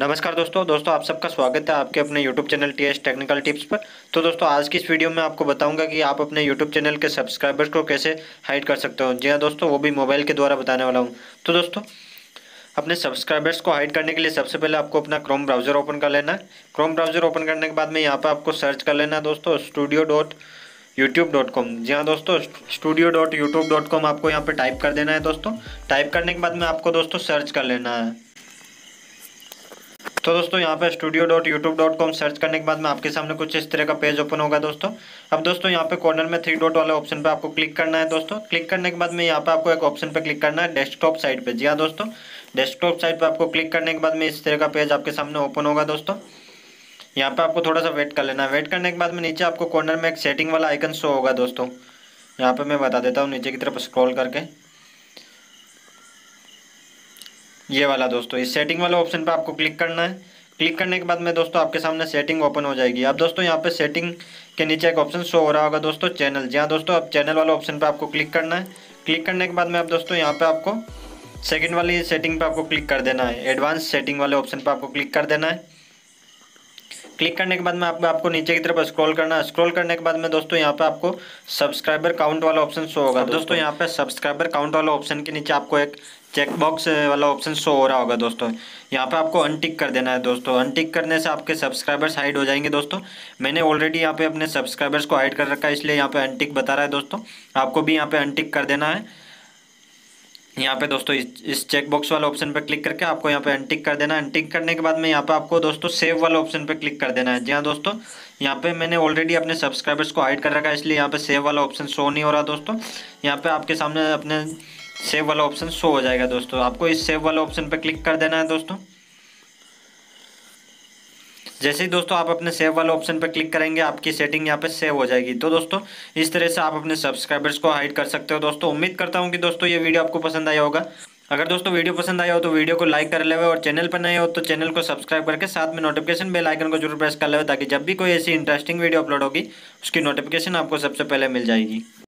नमस्कार दोस्तों दोस्तों आप सबका स्वागत है आपके अपने YouTube channel T S technical tips पर। तो दोस्तों, आज की इस वीडियो में आपको बताऊँगा कि आप अपने YouTube चैनल के सब्सक्राइबर्स को कैसे हाइड कर सकते हो। जी हाँ दोस्तों, वो भी मोबाइल के द्वारा बताने वाला हूँ। तो दोस्तों, अपने सब्सक्राइबर्स को हाइड करने के लिए सबसे पहले आपको अपना क्रोम ब्राउज़र ओपन कर लेना है। क्रोम ब्राउज़र ओपन करने के बाद में यहाँ पर आपको सर्च कर लेना है दोस्तों studio dot YouTube dot com जी हाँ दोस्तों studio dot YouTube dot com आपको यहाँ पे टाइप कर देना है दोस्तों। टाइप करने के बाद में आपको दोस्तों सर्च कर लेना है। तो दोस्तों, यहाँ पे studio dot YouTube dot com search करने के बाद में आपके सामने कुछ इस तरह का पेज ओपन होगा दोस्तों। अब दोस्तों, यहाँ पे कॉर्नर में थ्री डॉट वाले ऑप्शन पे आपको क्लिक करना है दोस्तों। क्लिक करने के बाद में यहाँ पे आपको एक ऑप्शन पे क्लिक करना है डेस्कटॉप साइट पे। जी हाँ दोस्तों डेस्कटॉप साइट पे आपको क्लिक करने के बाद में इस तरह का पेज आपके सामने ओपन होगा दोस्तों। यहाँ पे आपको थोड़ा सा वेट कर लेना है। वेट करने के बाद में नीचे आपको कॉर्नर में एक सेटिंग वाला आइकन शो होगा दोस्तों। यहाँ पे मैं बता देता हूँ, नीचे की तरफ़ स्क्रॉल करके। ये वाला दोस्तों, इस सेटिंग वाले ऑप्शन पर आपको क्लिक करना है। क्लिक करने के बाद में दोस्तों आपके सामने सेटिंग ओपन हो जाएगी। अब दोस्तों यहाँ पे सेटिंग के नीचे एक ऑप्शन शो हो रहा होगा दोस्तों चैनल जी हाँ दोस्तों, अब चैनल वाले ऑप्शन पर आपको क्लिक करना है। क्लिक करने के बाद में अब दोस्तों यहाँ पे आपको सेकंड वाली सेटिंग पे आपको क्लिक कर देना है। एडवांस सेटिंग वाले ऑप्शन पे आपको क्लिक कर देना है। क्लिक करने के बाद में आपको आपको नीचे की तरफ़ स्क्रॉल करना है स्क्रॉल करने के बाद में दोस्तों यहाँ पे आपको सब्सक्राइबर काउंट वाला ऑप्शन शो होगा। दोस्तों यहाँ पे सब्सक्राइबर काउंट वाला ऑप्शन के नीचे आपको एक चेक बॉक्स वाला ऑप्शन शो हो रहा होगा दोस्तों। यहाँ पे आपको अनटिक कर देना है दोस्तों। अनटिक करने से आपके सब्सक्राइबर्स हाइड हो जाएँगे दोस्तों। मैंने ऑलरेडी यहाँ पे अपने सब्सक्राइबर्स को हाइड कर रखा है इसलिए यहाँ पे अनटिक बता रहा है दोस्तों। आपको भी यहाँ पे अनटिक कर देना है। यहाँ पे दोस्तों इस इस चेक बॉक्स वाले ऑप्शन पर क्लिक करके आपको यहाँ पे एंटिक कर देना अनटिक करने के बाद में यहाँ पे आपको दोस्तों सेव वाले ऑप्शन पर क्लिक कर देना है। जी हाँ दोस्तों, यहाँ पे मैंने ऑलरेडी अपने सब्सक्राइबर्स को हाइड कर रखा है, इसलिए यहाँ पे सेव वाला ऑप्शन शो नहीं हो रहा दोस्तों। यहाँ पे आपके सामने अपने सेव वाला ऑप्शन शो हो जाएगा दोस्तों। आपको इस सेव वाले ऑप्शन पर क्लिक कर देना है दोस्तों। जैसे ही दोस्तों आप अपने सेव वाले ऑप्शन पर क्लिक करेंगे, आपकी सेटिंग यहाँ पे सेव हो जाएगी। तो दोस्तों, इस तरह से आप अपने सब्सक्राइबर्स को हाइड कर सकते हो। दोस्तों, उम्मीद करता हूँ कि दोस्तों ये वीडियो आपको पसंद आया होगा। अगर दोस्तों वीडियो पसंद आया हो तो वीडियो को लाइक कर ले और चैनल पर नए हो तो चैनल को सब्सक्राइब करके साथ में नोटिफिकेशन बेल आइकन को ज़रूर प्रेस कर ले ताकि जब भी कोई ऐसी इंटरेस्टिंग वीडियो अपलोड होगी, उसकी नोटिफिकेशन आपको सबसे पहले मिल जाएगी।